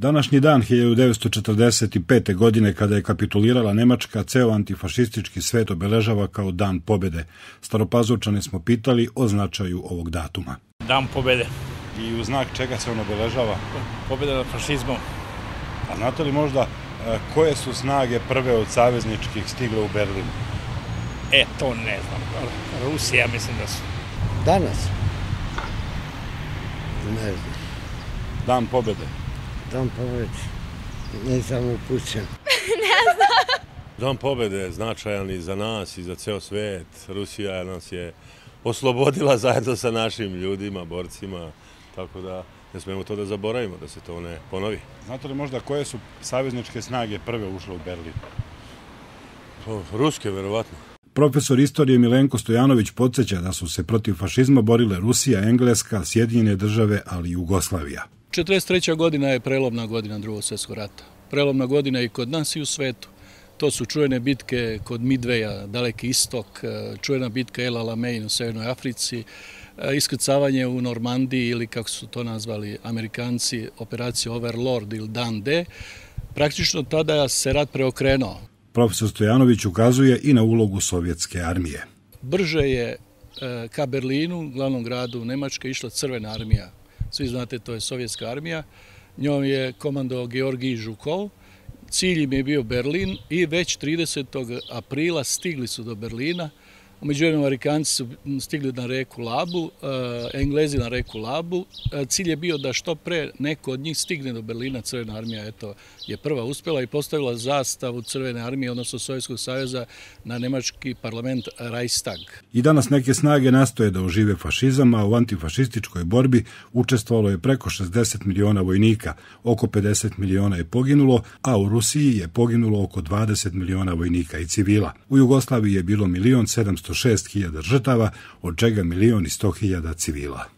Današnji dan 1945. godine kada je kapitulirala Nemačka, ceo antifašistički svet obeležava kao dan pobede. Staropazovčane smo pitali o značaju ovog datuma. Dan pobede. I u znak čega se on obeležava? Pobeda nad fašizmom. A znate li možda e, koje su snage prve od savezničkih stigle u Berlin? E, to ne znam. Rusija mislim da su. Danas? Ne znam. Dan pobede. Dan pobede. Nisam upućen. ne znam. Dan pobede je značajan i za nas i za ceo svet. Rusija nas je oslobodila zajedno sa našim ljudima, borcima, tako da ne smemo to da zaboravimo, da se to ne ponovi. Znate li možda koje su savezničke snage prve ušle u Berlin? Ruske, verovatno. Profesor istorije Milenko Stojanović podsjeća da su se protiv fašizma borile Rusija, Engleska, Sjedinjene države, ali i Jugoslavija. 43. godina je prelomna godina drugog svjetskog rata. Prelomna godina i kod nas i u svetu. To su čujene bitke kod Midveja, Daleki istok, čujena bitka El Alamein u Severnoj Africi, iskrcavanje u Normandiji ili kako su to nazvali amerikanci, operacija Overlord ili Dan D. Praktično tada se rat preokrenuo. Profesor Stojanović ukazuje i na ulogu sovjetske armije. Brže je e, ka Berlinu, glavnom gradu Nemačke, išla crvena armija. Svi znate, to je sovjetska armija. Njom je komandovao Georgij Žukov. Cilj im je bio Berlin i već 30. aprila stigli su do Berlina. Umeđu jednom, Amerikanci su stigli na reku Labu, eh, Englezi na reku Labu. Eh, cilj je bio da što pre neko od njih stigne do Berlina. Crvena armija eto, je prva uspjela i postavila zastavu Crvene armije, odnosno Sovjetskog savjeza, na nemački parlament Reichstag. I danas neke snage nastoje da ožive fašizam, a u antifašističkoj borbi učestvovalo je preko 60 miliona vojnika, oko 50 miliona je poginulo, a u Rusiji je poginulo oko 20 miliona vojnika i civila. U Jugoslaviji je bilo milion 700 606.000 žrtava, od čega milion i 100.000 civila.